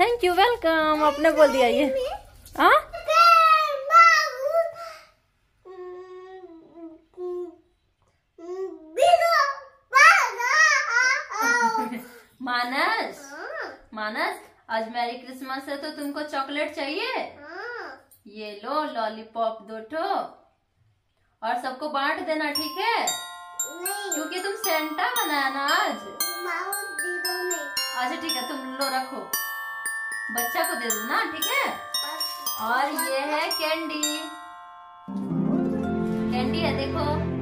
Thank you welcome आपने बोल दिया ये। हाँ? मानस मानस, आज मैरी क्रिसमस है तो तुमको चॉकलेट चाहिए? ये लो, लॉलीपॉप दो ठो। और सबको बांट देना, ठीक है? क्योंकि तुम सेंटा बनाया ना आज। अच्छा ठीक है तुम लो रखो। बच्चा को दे दो ना ठीक है? और ये है कैंडी। कैंडी है देखो।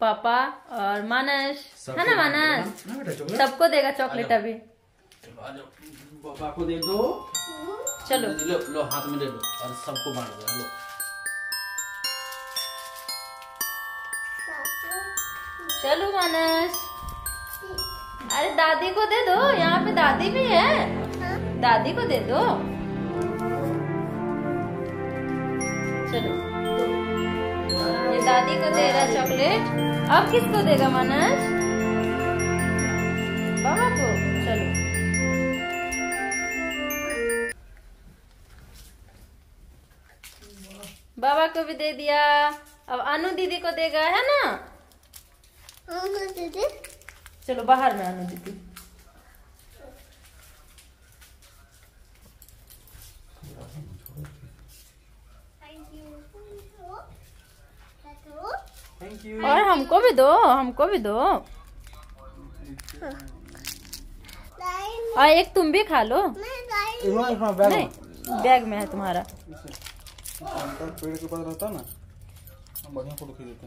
पापा और मानस। है ना मानस? सबको देगा चॉकलेट अभी। चलो पापा को दे दो। चलो। लो लो हाथ में ले लो और सबको बांट दो लो। चलो मानस। अरे दादी को दे दो। यहाँ पे दादी भी है। दादी को दे दो। चलो। ये दादी को दे रहा चॉकलेट। अब किसको देगा मानस बाबा को। चलो। बाबा को भी दे दिया। अब अनु दीदी को देगा है ना? दीदी। चलो बाहर में अनु दीदी। और हमको भी दो हमको भी दो। और एक तुम भी खा लो। नहीं बैग में है तुम्हारा। पेड़ के पास रहता ना हम बढ़िया फ़ोटो खींच देते हैं।